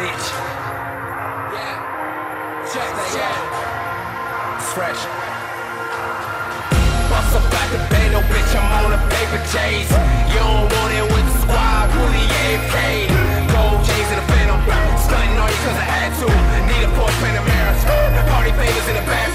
bitch. Yeah. Check that out. Fresh. Bust up like a bay, no bitch, I'm on a paper chase. You don't want it with the squad, Willie AFK. Gold chains in the phantom, stunting on you cause I had to. Need a Ford Panamera, party favors in the back.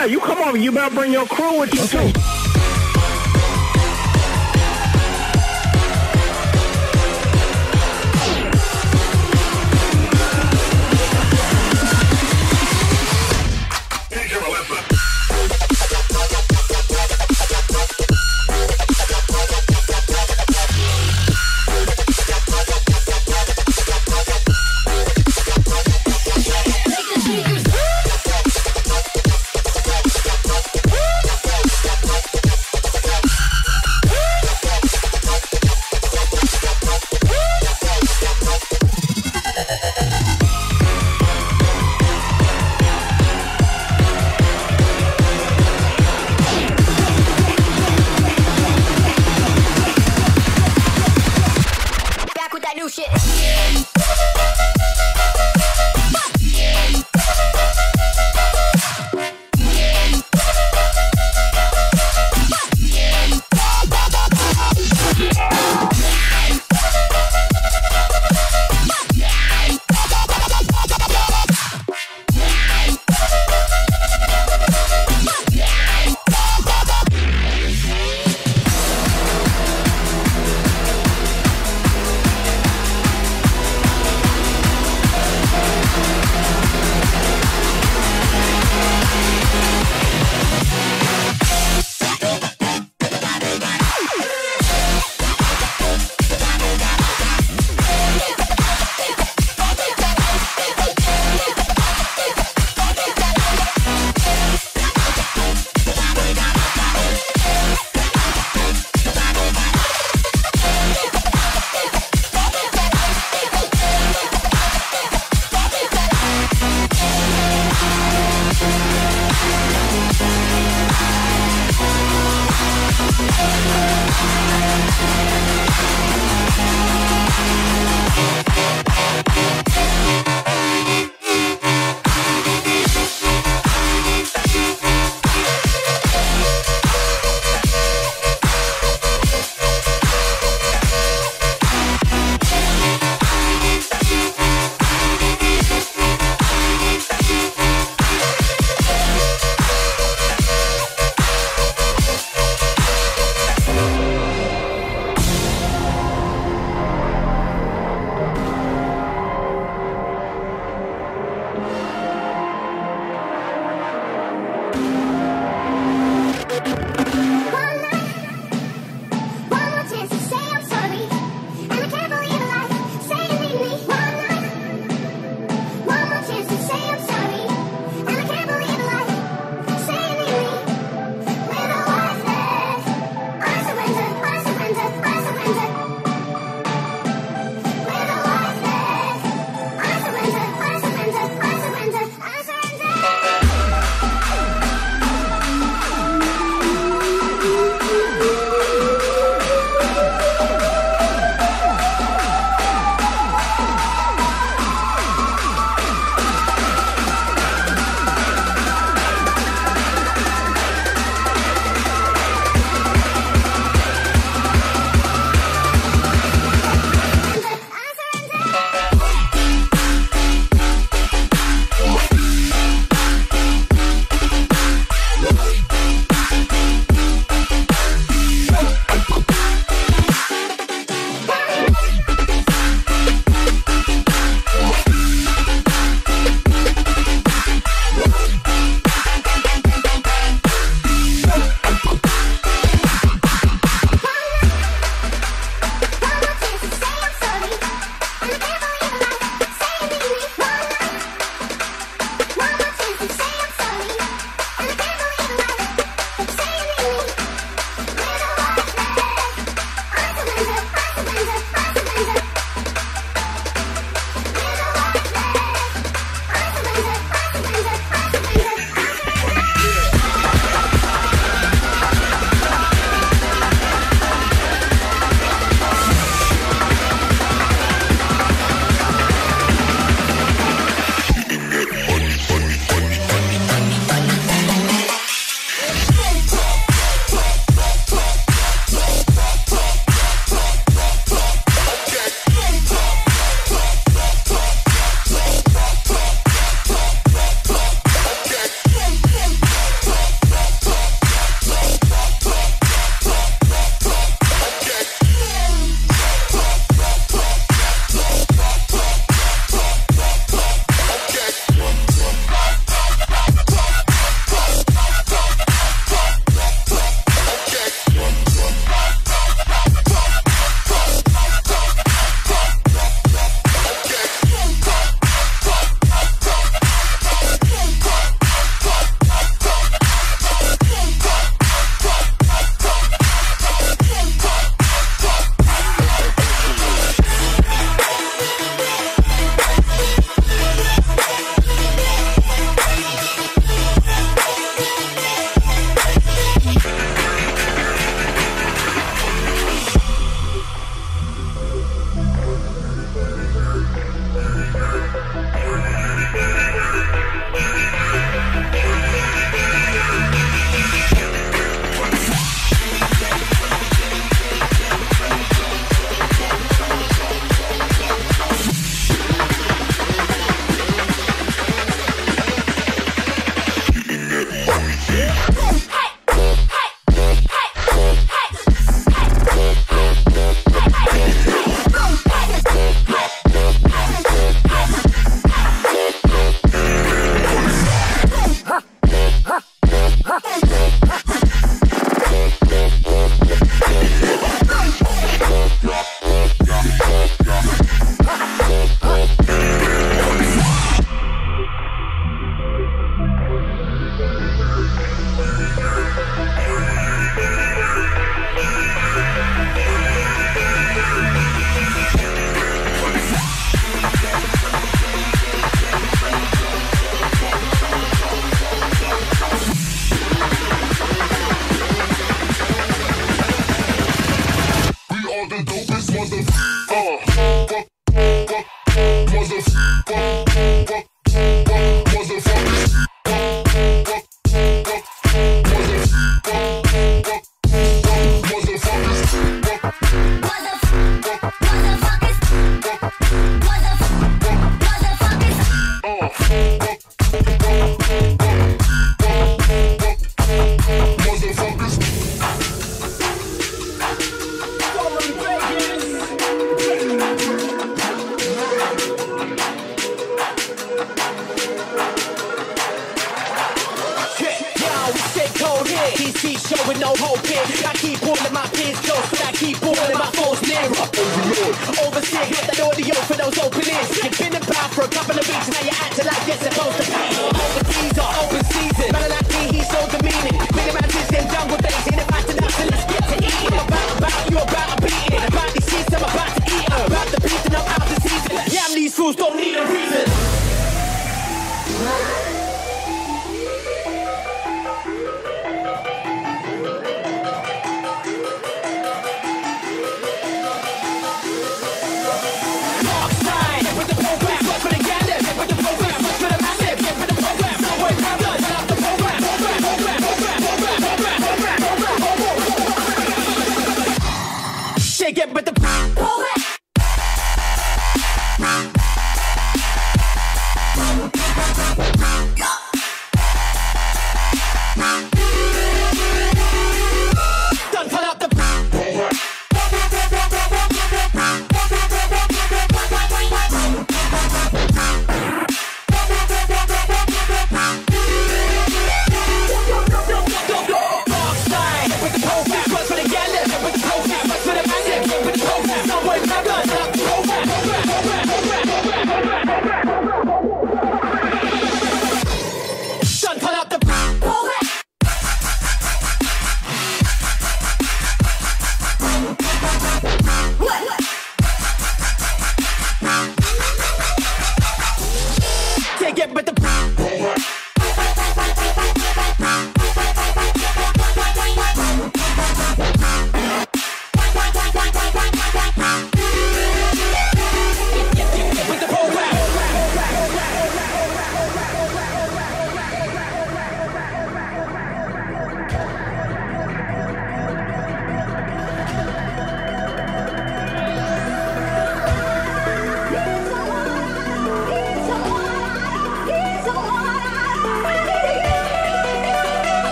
Yeah, you come over. You better bring your crew with you okay. too.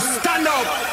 stand up.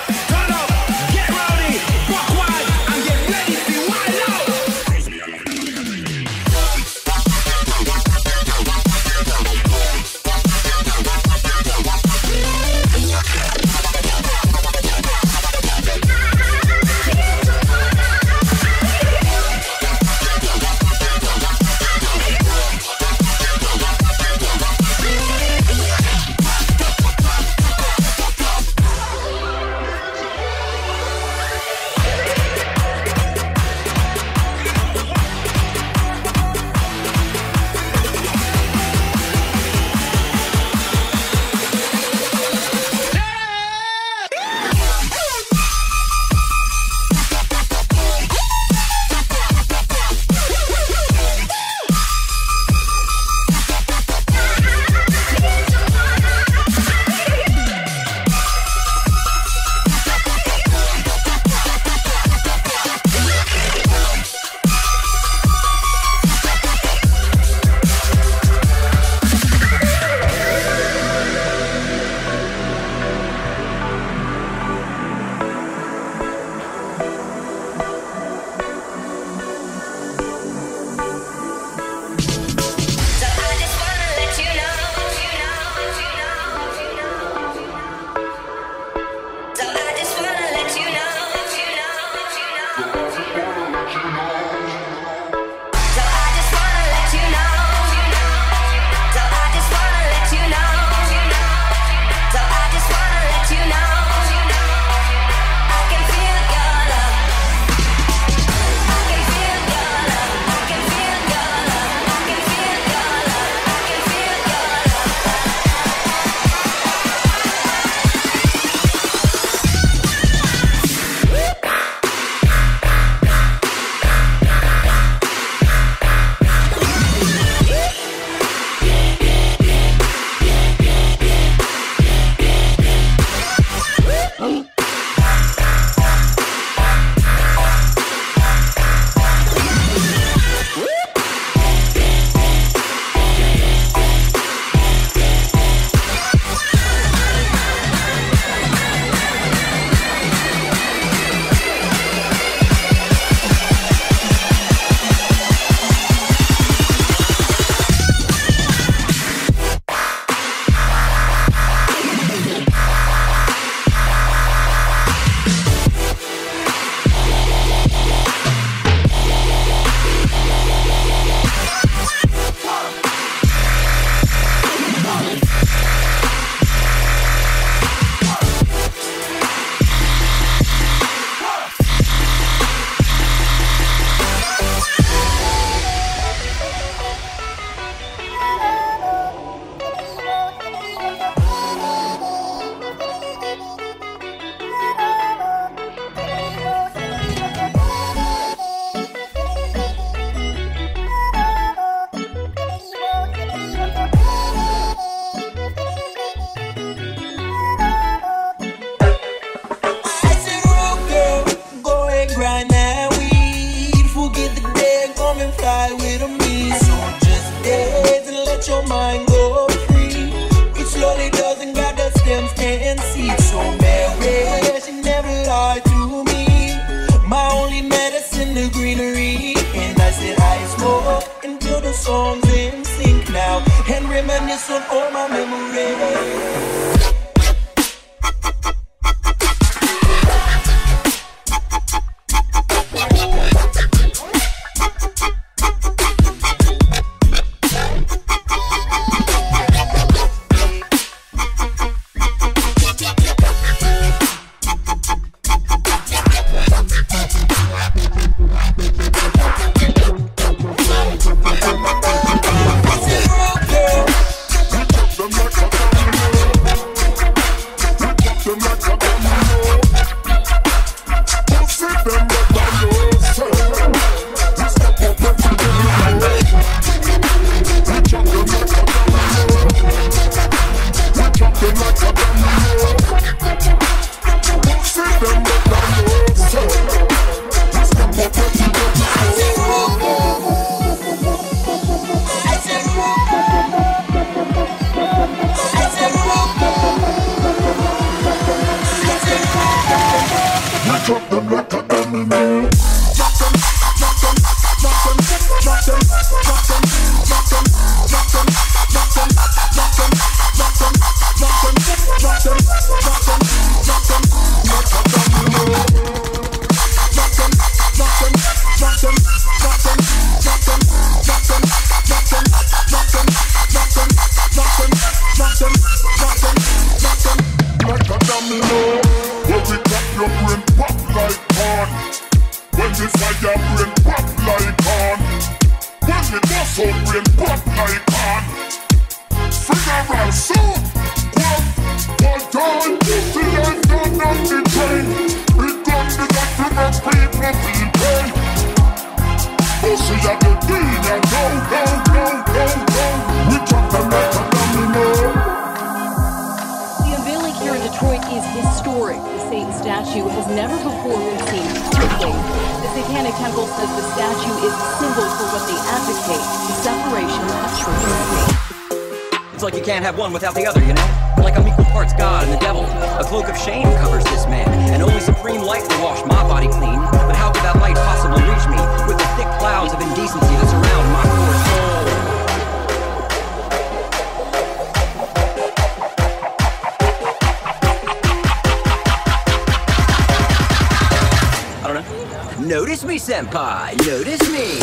senpai, notice me.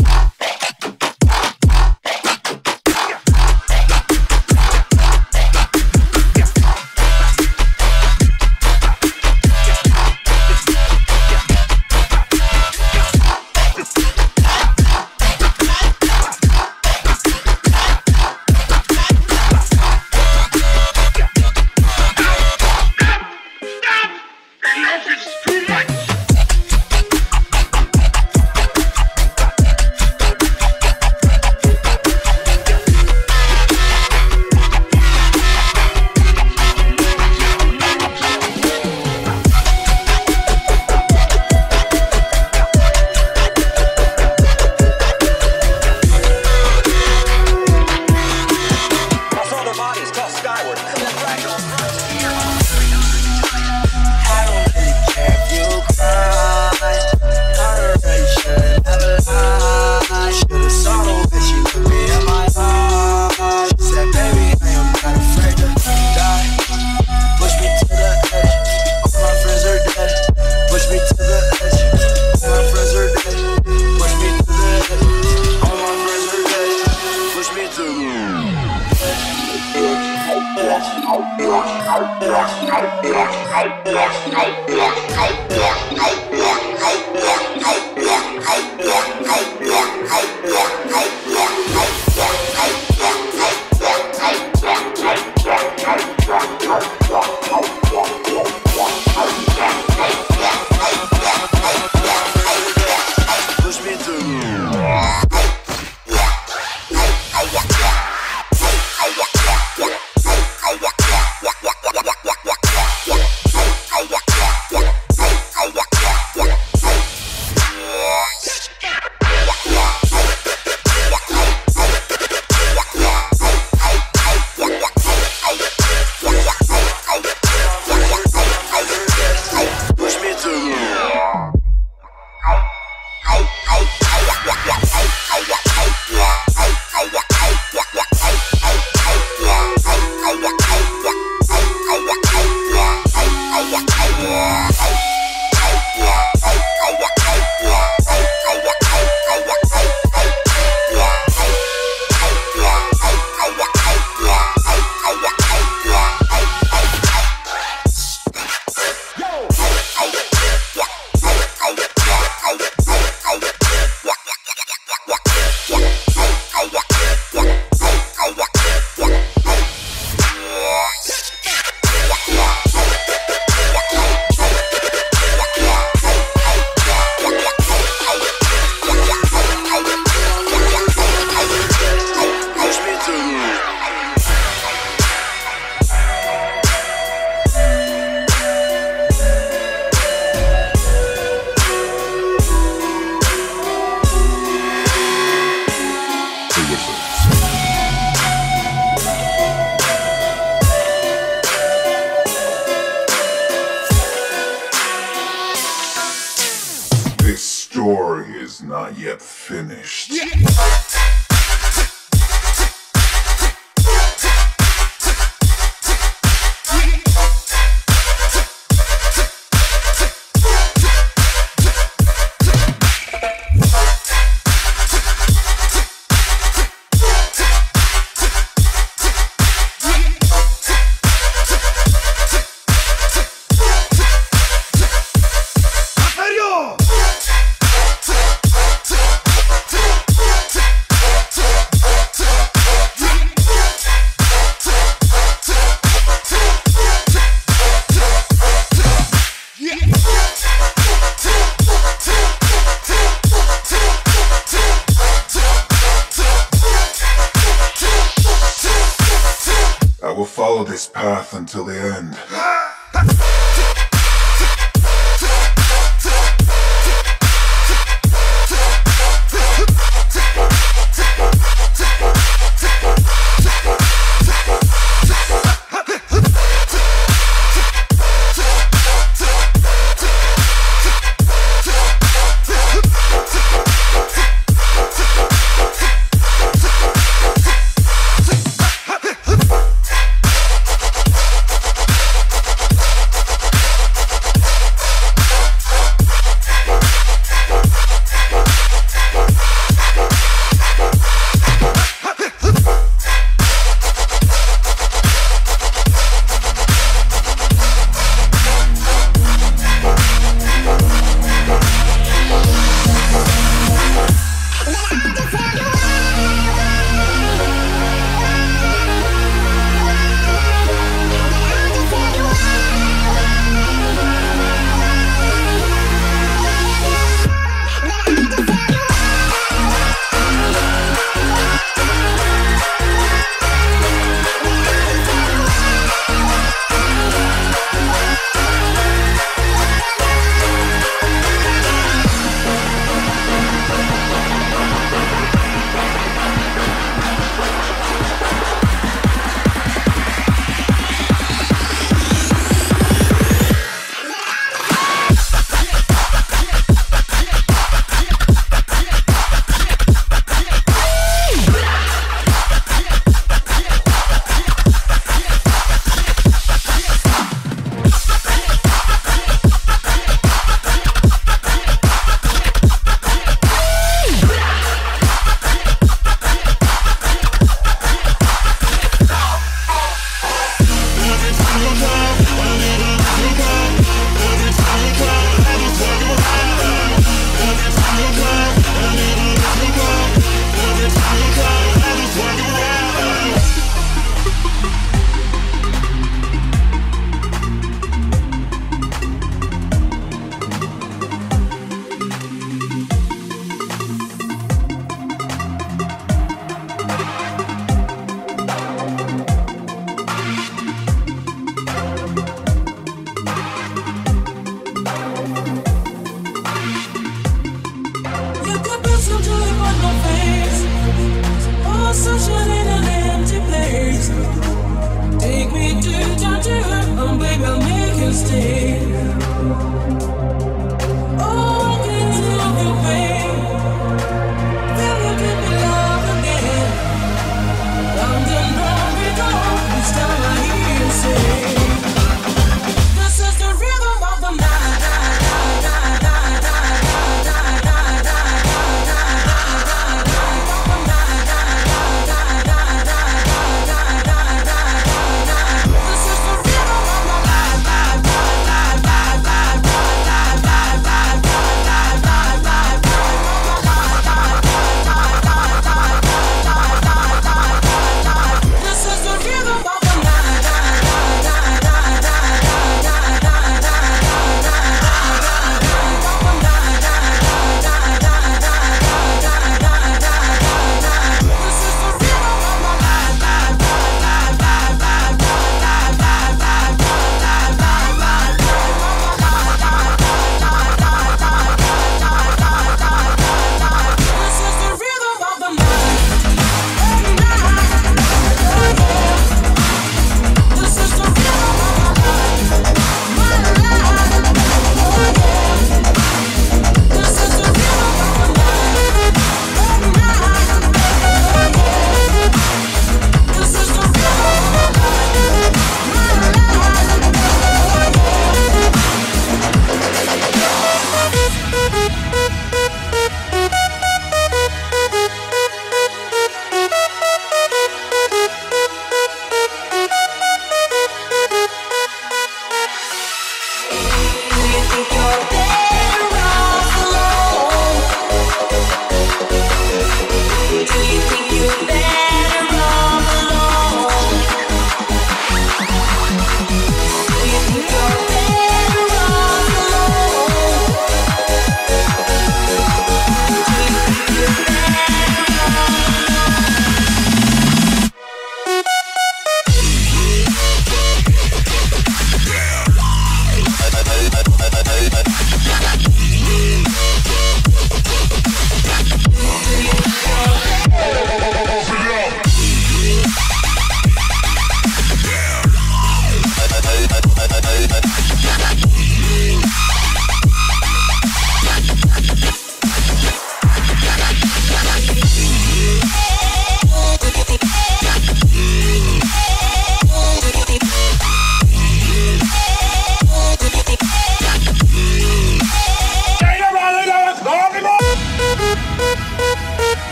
Until the end.